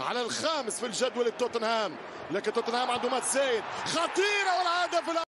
على الخامس في الجدول توتنهام لكن توتنهام عنده مات زايد. خطيرة والهدف